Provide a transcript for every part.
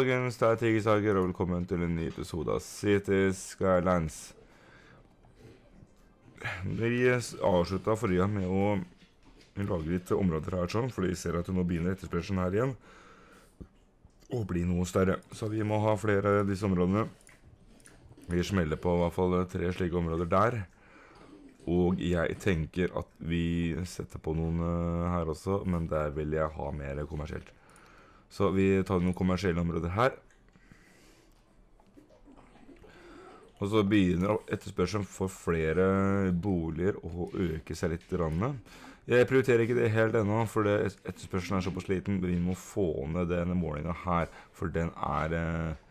folkens, det er Tigersager, og velkommen til en ny episode av Cities Skylines. Vi avslutta forrige med å lage litt områder her, sånn, for vi ser at nå begynner etterspørselen her igjen å bli noe større. Så vi må ha flere av disse områdene. Vi smeller på i hvert fall tre slike områder der. Og jeg tenker at vi setter på noen eh, her også, men der vil jeg ha mer kommersielt. Så vi tar noen kommersielle områder her. Og så begynner etterspørselen for flere boliger å øke seg litt. Rann. Jeg prioriterer ikke det helt ennå, for etterspørselen er såpass liten. Vi må få ned denne målinga her, for den er eh,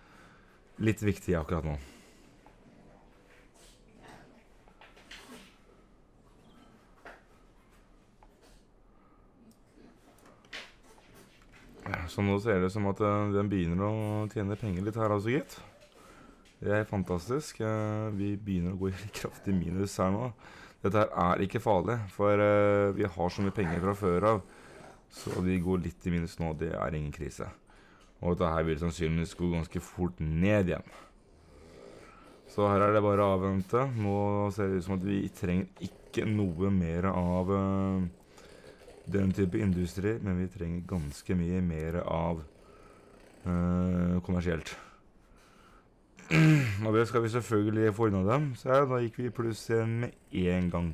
litt viktig akkurat nå. Så nå ser det ut som at eh, den begynner å tjene penger litt her altså, gitt. Det er fantastisk. Eh, vi begynner å gå i kraftig minus her nå. Dette her er ikke farlig, for eh, vi har så mye penger fra før av. Så vi går litt i minus nå. Det er ingen krise. Og dette her vil sannsynligvis gå ganske fort ned igjen. Så her er det bare å avvente. Nå ser det ut som at vi trenger ikke noe mer av den type industri, men vi trenger ganske mye mer av øh, kommersielt. Og det skal vi selvfølgelig få unna dem. Så ja, da gikk vi i pluss med én gang.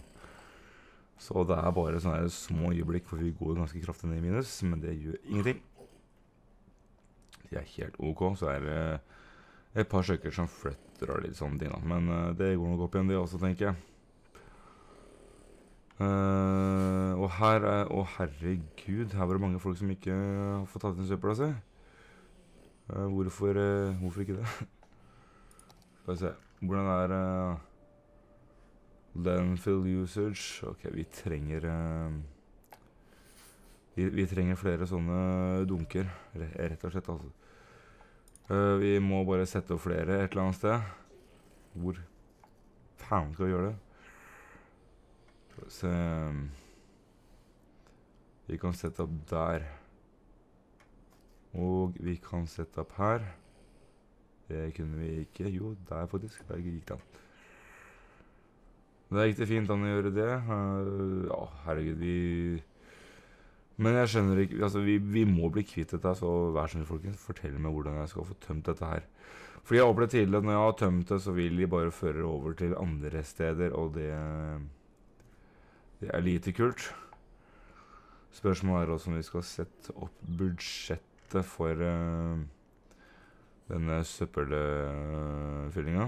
Så det er bare sånne små øyeblikk hvor vi går ganske kraftig ned i minus, men det gjør ingenting. De er helt OK. Så er det et par stykker som flytter og litt sånne ting, da. Men uh, det går nok opp igjen, det også, tenker jeg. Uh, og her er Å, herregud, her var det mange folk som ikke har fått tatt inn søpla si. Uh, hvorfor, uh, hvorfor ikke det? Skal vi se Hvordan er uh, landfill usage? Ok, vi trenger vi, vi, trenger flere sånne dunker, rett og slett. altså. vi må bare sette opp flere et eller annet sted. Hvor faen skal vi gjøre det? Så Vi kan sette opp der. Og vi kan sette opp her. Det kunne vi ikke. Jo, der faktisk. Der gikk det an. Da gikk det fint an å gjøre det. Uh, ja, herregud, vi Men jeg skjønner ikke Altså, vi, vi må bli kvitt dette, så vær så snill, folkens, fortell meg hvordan jeg skal få tømt dette her. Fordi jeg har opplevd tidligere at når jeg har tømt det, så vil de bare føre det over til andre steder, og det det er lite kult. Spørsmålet er også om vi skal sette opp budsjettet for uh, denne søppelfyllinga.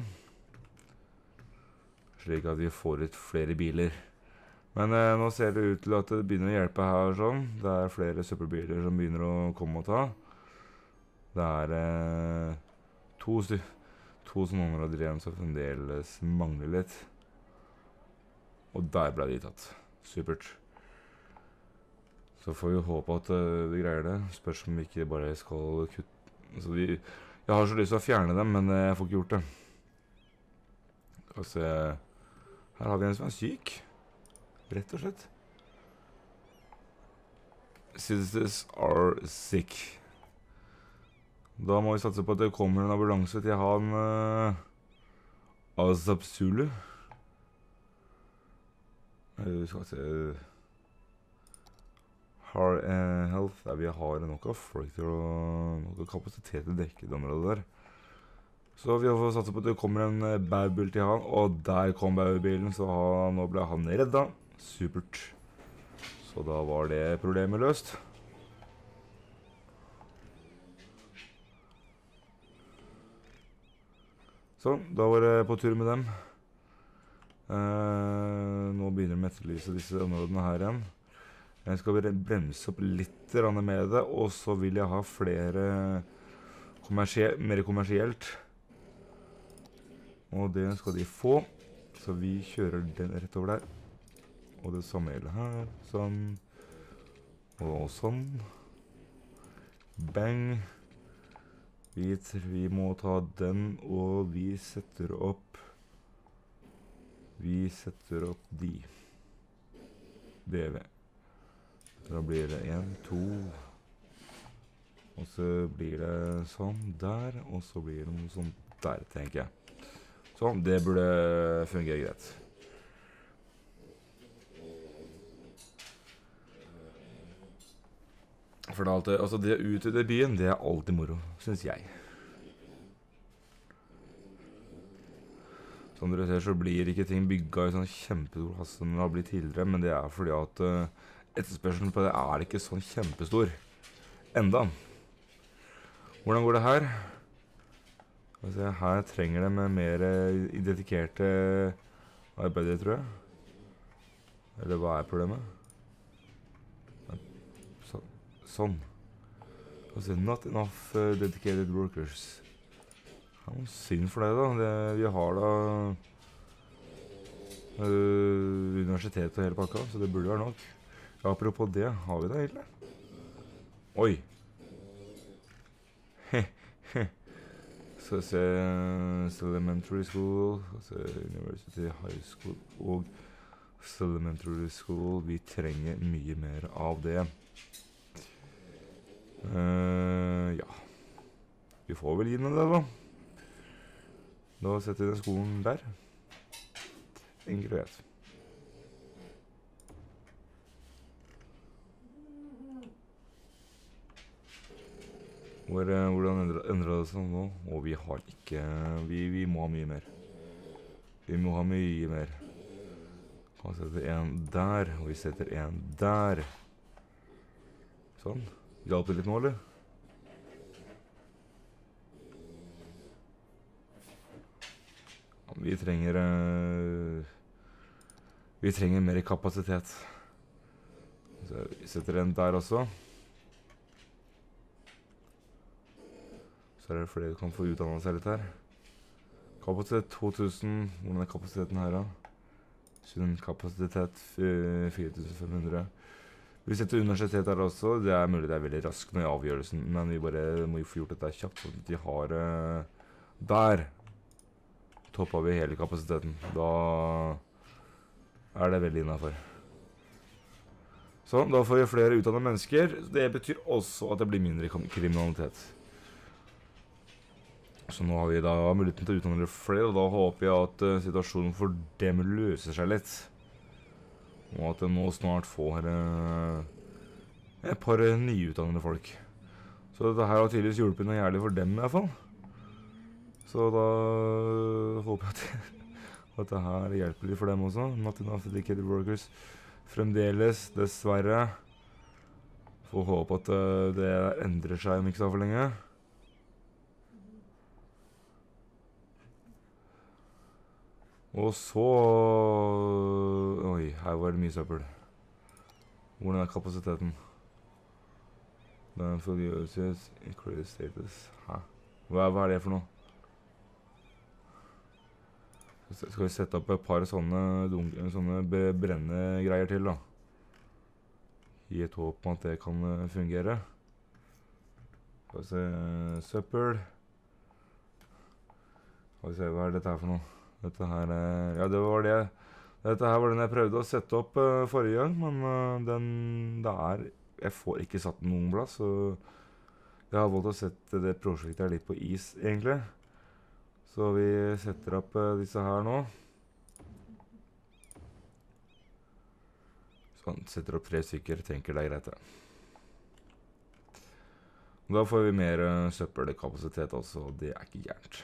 Slik at vi får ut flere biler. Men uh, nå ser det ut til at det begynner å hjelpe her. sånn. Det er flere søppelbiler som begynner å komme og ta. Det er uh, to, to sånne områder igjen som fremdeles mangler litt. Og der ble de tatt. Supert. Så får vi håpe at uh, vi greier det. Spørs om vi ikke bare skal kutte altså vi, Jeg har så lyst til å fjerne dem, men uh, jeg får ikke gjort det. Skal vi se Her har vi en som er syk. Rett og slett. Citizens are sick. Da må vi satse på at det kommer en ambulanse til han uh, Azabzulu. Vi skal se Har uh, Health der vi har nok av folk til å Nok kapasitet til å dekke det området der. Så vi får satse på at det kommer en uh, baubil til han, og der kom baubilen, så han, nå ble han redda. Supert. Så da var det problemet løst. Sånn, da var det på tur med dem. Uh, nå begynner de å etterlyse disse områdene her igjen. Jeg skal bremse opp litt med det, og så vil jeg ha flere kommersie mer kommersielt. Og det skal de få, så vi kjører den rett over der. Og det samme gjelder her. Sånn. Og sånn. Bang. Vi, vi må ta den, og vi setter opp vi setter opp de. BV. Da blir det én, to Og så blir det sånn der, og så blir det noe sånn der, tenker jeg. Sånn, det burde fungere greit. For det, er alltid, altså det å utvide byen, det er alltid moro, syns jeg. Som dere ser, så blir ikke ting bygga i sånn kjempestor haste som det har blitt tidligere, men det er fordi at uh, etterspørselen på det er ikke sånn kjempestor enda. Hvordan går det her? Altså, her trenger de mer dedikerte arbeidere, tror jeg. Eller hva er problemet? Sånn. Altså, not enough uh, dedicated workers. Ja, synd for deg, da. Det, vi har da uh, universitetet og hele pakka, så det burde være nok. Ja, apropos det, har vi det egentlig? Oi! Så se Elementary School, University High School og Elementary School. Vi trenger mye mer av det. Uh, ja Vi får vel gi den det, da. Da setter vi den skolen der. Enkelt og greit. Hvor, hvordan endra det seg nå? Og vi har ikke vi, vi, må ha mye mer. Vi må ha mye mer. Vi setter en der, og vi setter en der. Sånn. Hjalp det litt nå, eller? Vi trenger uh, Vi trenger mer kapasitet. Så vi setter en der også. Så er det flere som kan få utdanna seg litt her. Kapasitet 2000. Hvordan er kapasiteten her, da? Kapasitet 4500. Vi setter universitetet her også. Det er mulig det er veldig raskt med avgjørelsen, men vi bare må jo få gjort dette kjapt. sånn at de har uh, Der toppa vi hele kapasiteten. Da er det veldig innafor. Sånn, da får vi flere utdanna mennesker. Det betyr også at det blir mindre kriminalitet. Så nå har vi da muligheten til å utdanne flere, og da håper jeg at uh, situasjonen for dem løser seg litt. Og at jeg nå snart får uh, et par nyutdannede folk. Så dette her har tydeligvis hjulpet noe jævlig for dem, i hvert fall. Så da håper jeg at, at det her hjelper litt for dem også. Not enough dedicated workers. Fremdeles, dessverre. Får håpe at uh, det endrer seg om ikke så for lenge. Og så Oi, her var det mye søppel. Hvordan er kapasiteten? Den Increase status Hæ? Hva, hva er det for noe? Skal vi sette opp et par sånne, sånne brennende greier til, da? I et håp om at det kan eh, fungere. Skal vi se Søppel. Skal vi se, hva er dette her for noe? Dette her Ja, det var det Dette her var den jeg prøvde å sette opp uh, forrige gang, men uh, den Det er Jeg får ikke satt den noen plass, så jeg har valgt å sette det prosjektet her litt på is, egentlig. Så vi setter opp uh, disse her nå. Sånn. Setter opp tre stykker. Tenker det er greit, det. Da får vi mer uh, søppelkapasitet også, og det er ikke gærent.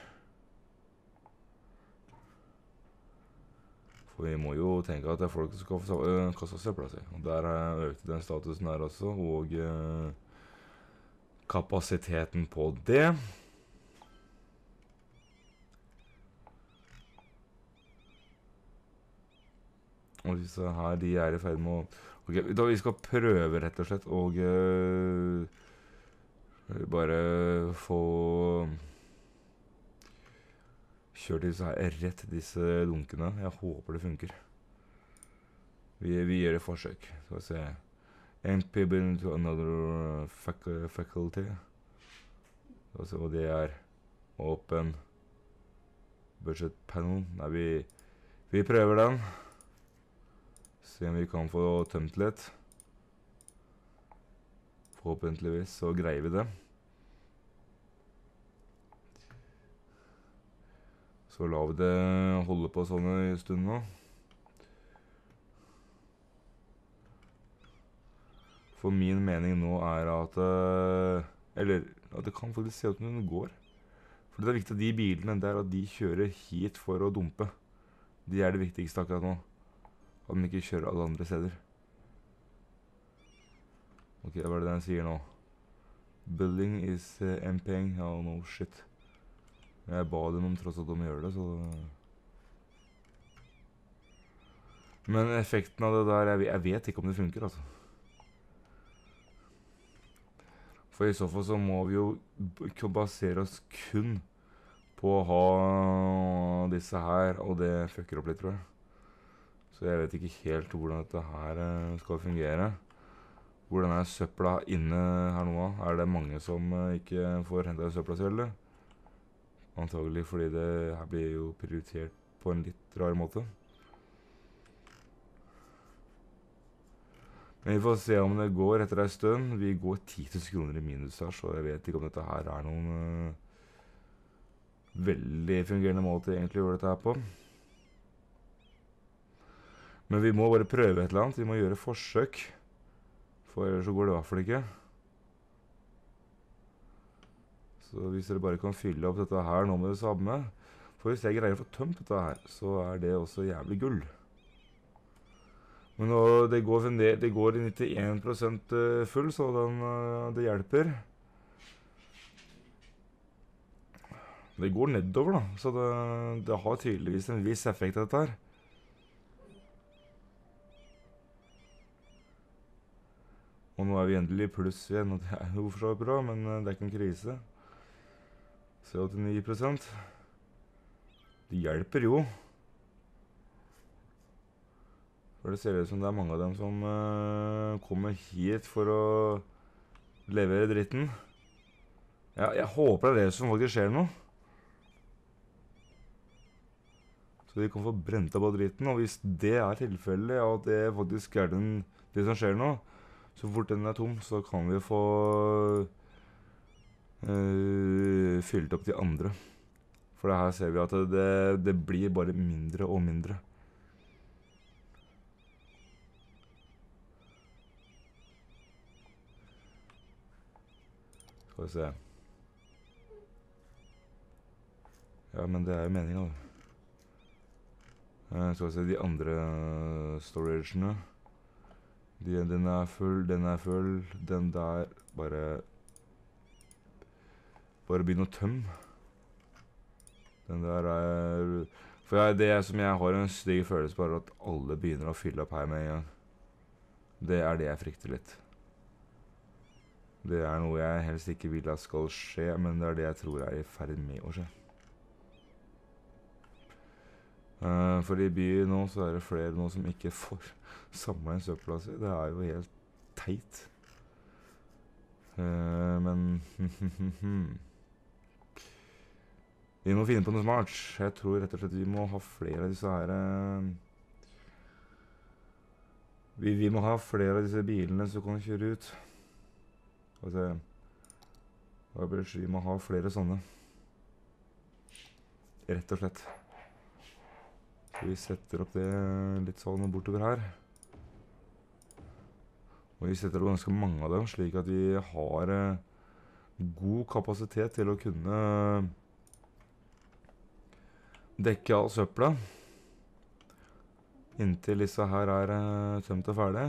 For vi må jo tenke at det er folk som skal få øh, kaste søpla si. Og der økte den statusen her også, og kapasiteten på det. Og disse her, de er i ferd med å Ok, da Vi skal prøve, rett og slett, å uh, bare få Kjør disse her rett disse dunkene. Jeg håper det funker. Vi, vi gjør et forsøk. Skal vi se MP been to another fac faculty. Skal vi se hva det er. Open budget panel. Nei, vi, vi prøver den. Se om vi kan få tømt litt. Forhåpentligvis så greier vi det. Så lar vi det holde på sånn en stund nå. For min mening nå er at eh, Eller at det kan faktisk se ut som den går. For det er viktig at de bilene der at de kjører hit for å dumpe. De er det viktigste akkurat nå. At de ikke kjører alle andre steder. Ok, hva er det den sier nå? Building is uh, emptying. Oh no shit. Jeg ba dem om tross at de gjør det, så Men effekten av det der jeg vet ikke om det funker, altså. For i så fall så må vi jo basere oss kun på å ha disse her, og det fucker opp litt, tror jeg. Så jeg vet ikke helt hvordan dette her eh, skal fungere. Hvordan er søpla inne her nå? Er det mange som eh, ikke får henta søpla si? Antagelig fordi det her blir jo prioritert på en litt rar måte. Men vi får se om det går etter ei stund. Vi går 10 000 kroner i minus her, så jeg vet ikke om dette her er noen uh, veldig fungerende måte egentlig å gjøre dette her på. Men vi må bare prøve et eller annet. Vi må gjøre forsøk. For ellers så går det i hvert fall ikke. Så hvis dere bare kan fylle opp dette her nå med det samme For hvis jeg greier å få tømt dette her, så er det også jævlig gull. Men nå, det går, det går i 91% full, så den, øh, det hjelper. Det går nedover, da. Så det, det har tydeligvis en viss effekt, dette her. Og nå er vi endelig i pluss igjen, og det er jo for så bra, men øh, det er ikke en krise. Se 89% Det hjelper jo. For det ser ut som det er mange av dem som uh, kommer hit for å levere dritten. Ja, jeg håper det er det som faktisk skjer nå. Så de kan få brent opp av dritten. Og hvis det er tilfellet, at det faktisk er den, det som skjer nå, så fort den er tom, så kan vi få uh, fylt opp de andre. For det her ser vi at det, det blir bare mindre og mindre. Skal vi se. Ja, men det er jo meninga, da. Uh, skal vi se de andre uh, storagene. De, den er full, den er full. Den der bare Bare begynn å tømme. Den der er For jeg, det som jeg har en stygg følelse på, er at alle begynner å fylle opp her med en gang. Det er det jeg frykter litt. Det er noe jeg helst ikke vil at skal skje, men det er det jeg tror er i ferd med å skje. Eh, for i byen nå så er det flere nå som ikke får samla inn søpla si. Det er jo helt teit. Uh, men Vi må finne på noe smart. Jeg tror rett og slett vi må ha flere av disse her eh, vi, vi må ha flere av disse bilene som kan kjøre ut. Altså? Vi må ha flere sånne. Rett og slett. Vi setter opp det litt sånn bortover her. Og vi setter opp ganske mange av dem, slik at vi har eh, god kapasitet til å kunne dekke all søpla. Inntil disse her er eh, tømt og ferdig.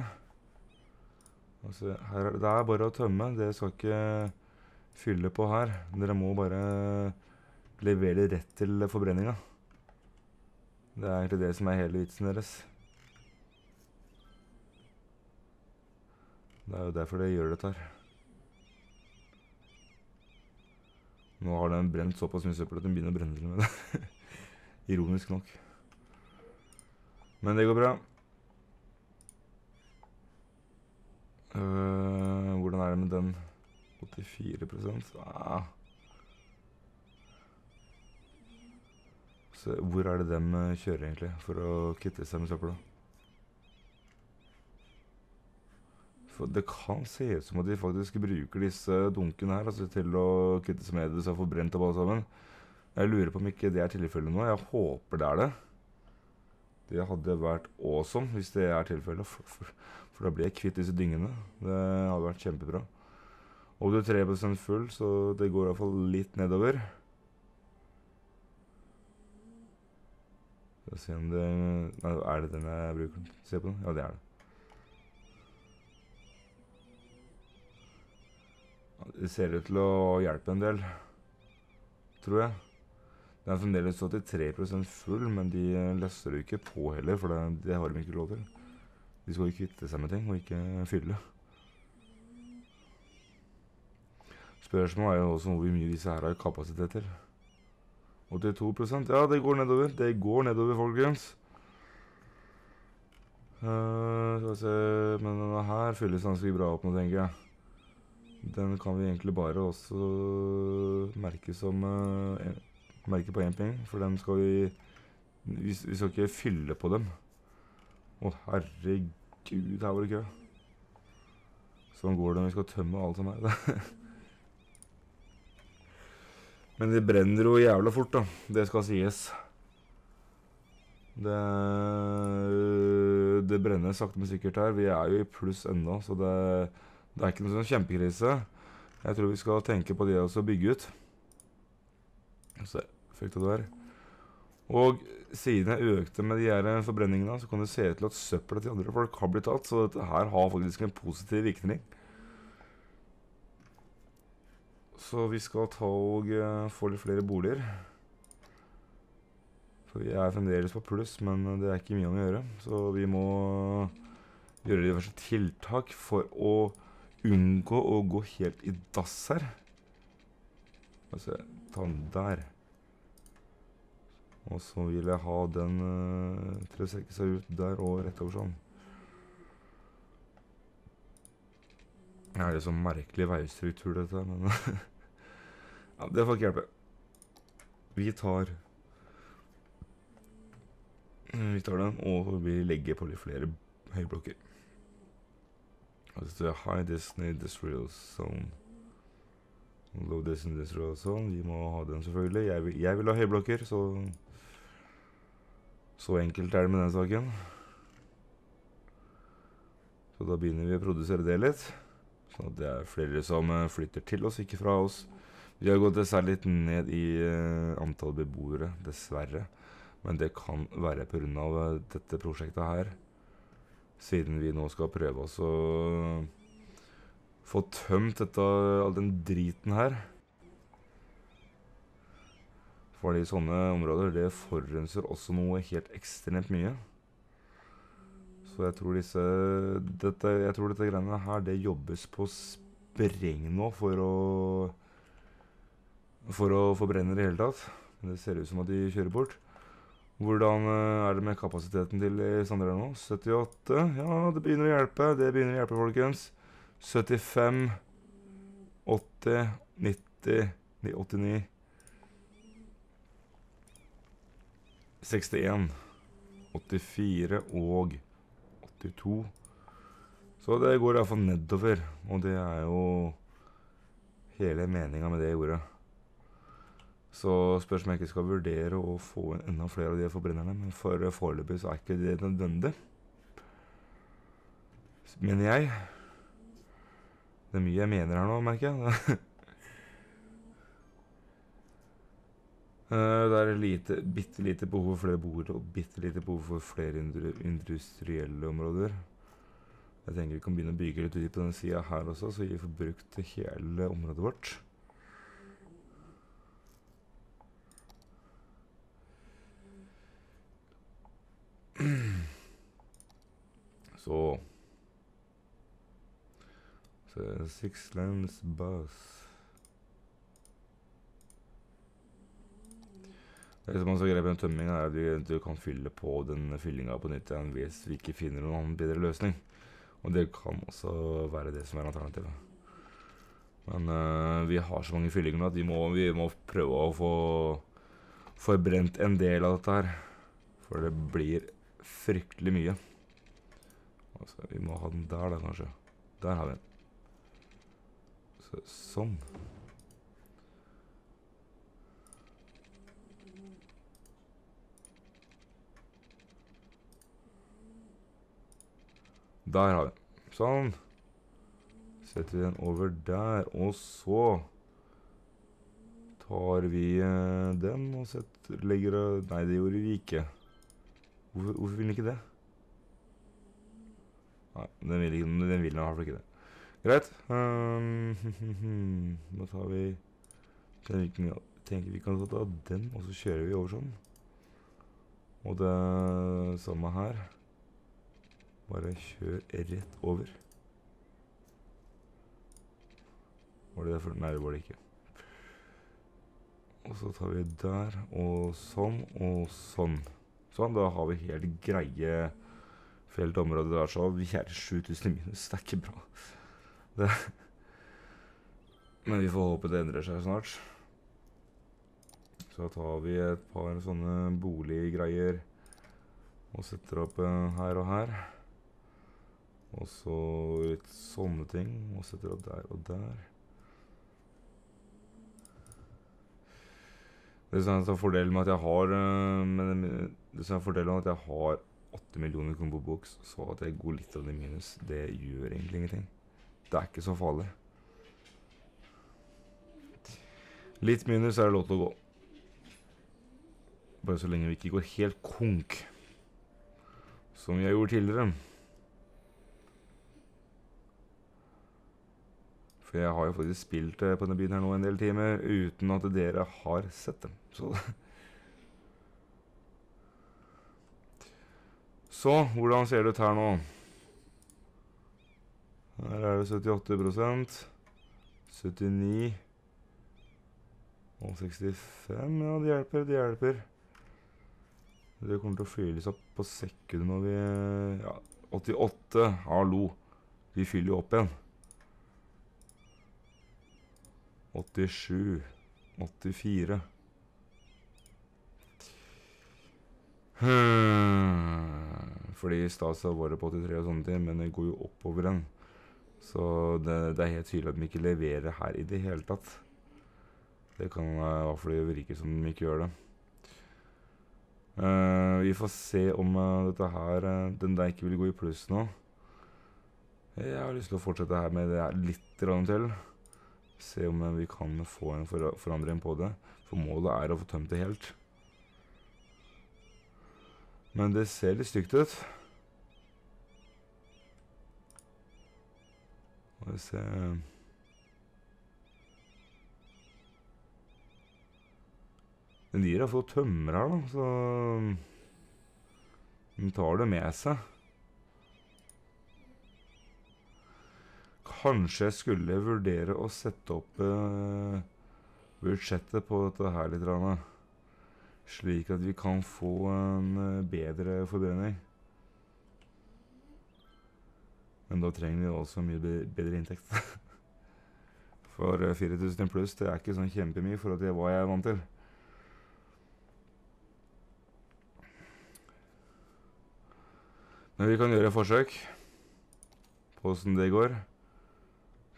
Altså, det er bare å tømme. Dere skal ikke fylle på her. Dere må bare levere det rett til forbrenninga. Det er egentlig det som er hele vitsen deres. Det er jo derfor de gjør dette her. Nå har den brent såpass mye søppel at den begynner å brenne til med det. Ironisk nok. Men det går bra. Øh, hvordan er det med den? 84% ah. Hvor er det dem øh, kjører, egentlig, for å kvitte seg med søpla? For det kan se ut som at de faktisk bruker disse dunkene her altså, til å kvitte seg med det så får brent opp alle sammen. Jeg lurer på om ikke det er tilfellet nå. Jeg håper det er det. Det hadde vært awesome hvis det er tilfellet. For, for, for, da blir jeg kvitt disse dyngene. Det hadde vært kjempebra. Og du er 3 full, så det går iallfall litt nedover. Skal se om det Er det den jeg bruker? Se på den. Ja, det er det. Det ser ut til å hjelpe en del, tror jeg. Den er fremdeles 83 full, men de løsner det ikke på heller, for det, det har de ikke lov til. De skal jo kvitte seg med ting, og ikke fylle. Spørsmålet er jo også hvor mye disse her har kapasitet til. 82% Ja, det går nedover. Det går nedover, folkens. Uh, skal vi se Men denne her fylles ganske bra opp nå, tenker jeg. Den kan vi egentlig bare også merke som uh, Merke på én ping, for den skal vi, vi skal ikke fylle på dem. Å, herregud, her var det kø. Sånn går det når vi skal tømme alt som er. Men de brenner jo jævla fort, da. Det skal sies. Det, det brenner sakte, men sikkert her. Vi er jo i pluss ennå, så det, det er ikke noen sånn kjempekrise. Jeg tror vi skal tenke på det å bygge ut. Se, fikk det der. Og siden jeg økte med de her forbrenningene, så kan det se til at søppelet til andre folk har blitt tatt. Så dette her har faktisk en positiv virkning. Så vi skal ta og uh, få litt flere boliger. For vi er fremdeles på pluss, men det er ikke mye å gjøre. Så vi må gjøre diverse tiltak for å unngå å gå helt i dass her. Altså, ta den der. Og så vil jeg ha den uh, seg ut der og rett over sånn. Det er sånn merkelig veistruktur, dette, men ja, det får ikke hjelpe. Vi tar Vi tar den, og vi legger på litt flere høyblokker. Altså High Disney Industrial Zone. Low Disney Industrial Zone. Vi må ha den, selvfølgelig. Jeg vil, jeg vil ha høyblokker, så Så enkelt er det med den saken. Så da begynner vi å produsere det litt. Sånn at det er flere som eh, flytter til oss, ikke fra oss. Vi har gått dessverre litt ned i uh, antall beboere, dessverre. Men det kan være pga. Eh, dette prosjektet her. Siden vi nå skal prøve oss å få tømt dette, all den driten her. Fordi sånne områder det forurenser også noe helt ekstremt mye. Så jeg tror disse dette, Jeg tror dette greiene her, det jobbes på spreng nå for å For å forbrenne det hele tatt. Det ser ut som at de kjører bort. Hvordan eh, er det med kapasiteten til Sandra nå? 78? Ja, det begynner å hjelpe. Det begynner å hjelpe, folkens. 75 80 90 89 61 84 og 82. Så det går iallfall nedover, og det er jo hele meninga med det ordet. Så spørs om jeg ikke skal vurdere å få inn enda flere av de forbrennerne. Men for foreløpig så er ikke det nødvendig. Mener jeg. Det er mye jeg mener her nå, merker jeg. det er lite, bitte lite behov for flere boliger og bitte lite behov for flere industrielle områder. Jeg tenker vi kan begynne å bygge litt ut på denne sida her også, så vi får brukt hele området vårt. Så Så Six Lands Bus. Det som er er greit med tømming, er at du, du, kan fylle på den fyllinga på nytt igjen hvis vi ikke finner noen annen bedre løsning. Og det kan også være det som er alternativet. Men uh, vi har så mange fyllinger nå at vi må, vi må prøve å få forbrent en del av dette her. For det blir fryktelig mye. Altså, vi må ha den der, da, kanskje. Der har vi den. Så, sånn. Der har vi. den. Sånn. Setter vi den over der. Og så tar vi eh, den og setter, legger Nei, det gjorde vi ikke. Hvorfor, hvorfor vil den ikke det? Nei, den vil, ikke, den vil i hvert fall ikke det. Greit. Um, da tar vi tenker, tenker vi kan ta den, og så kjører vi over sånn. Og det samme her. Bare kjør rett over. Var det derfor? Nei, det var det ikke. Og så tar vi der, og sånn, og sånn. Sånn, da har vi helt greie feltområder der, så vi er 7000 i minus. Det er ikke bra. Det. Men vi får håpe det endrer seg snart. Så tar vi et par sånne boliggreier og setter opp uh, her og her. Og så litt sånne ting, og setter opp der og der. Det som er fordelen med at jeg har men, Det som er fordelen med at jeg har 8 millioner komboboks, så at jeg går litt av det minus, det gjør egentlig ingenting. Det er ikke så farlig. Litt minus er det lov til å gå. Bare så lenge vi ikke går helt konk, som har gjort tidligere. For jeg har jo faktisk spilt eh, på denne byen her nå en del timer uten at dere har sett dem. Så Så, hvordan ser det ut her nå? Her er det 78% 79 og 65. Ja, det hjelper, det hjelper. Det kommer til å fylles opp på sekken når vi Ja, 88. Hallo. Vi fyller jo opp igjen. 87. 84. Hmm. Fordi i var det på 83 og sånne ting, men det går jo oppover igjen. Så det, det, er helt tydelig at de ikke leverer her i det hele tatt. Det kan i hvert fall virke som de ikke gjør det. Uh, vi får se om uh, dette her uh, den der ikke vil gå i pluss nå. Jeg har lyst til å fortsette her med det litt til. Se om vi kan få en forandring på det. For målet er å få tømt det helt. Men det ser litt stygt ut. Skal vi se Den gir iallfall tømmer her, da, så Den tar det med seg. Kanskje jeg skulle vurdere å sette opp eh, budsjettet på dette her litt. Rana. slik at vi kan få en uh, bedre forbrenning. Men da trenger vi også mye bedre inntekt. For 4000 eh, pluss det er ikke sånn kjempemye for at det er hva jeg er vant til. Men vi kan gjøre et forsøk på åssen det går.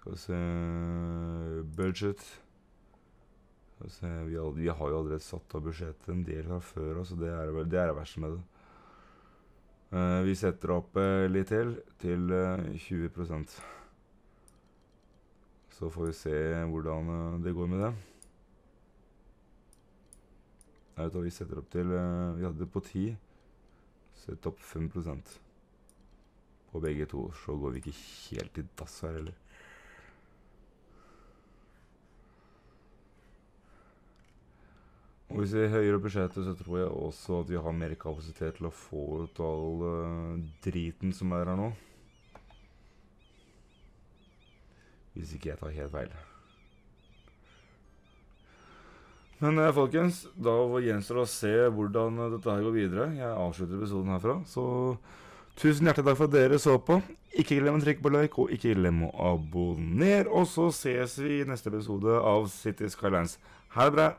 Skal vi se Budget. Skal vi, se, vi, har, vi har jo allerede satt av budsjettet en del fra før, så det det, er det verste med det. Uh, vi setter opp uh, litt til, til uh, eh, 20% Så får vi se hvordan det går med det. Nei, vet du, vi setter opp til Vi hadde det på 10. Sett opp 5% på begge to, så går vi ikke helt i dass her heller. Og Hvis vi høyer opp budsjettet, så tror jeg også at vi har mer kapasitet til å få ut all uh, driten som er her nå. Hvis ikke jeg tar helt feil. Men uh, folkens, da gjenstår det å se hvordan uh, dette her går videre. Jeg avslutter episoden herfra. Så tusen hjertelig takk for at dere så på. Ikke glem å trykke på like, og ikke glem å abonnere. Og så ses vi i neste episode av City Skylines. Ha det bra!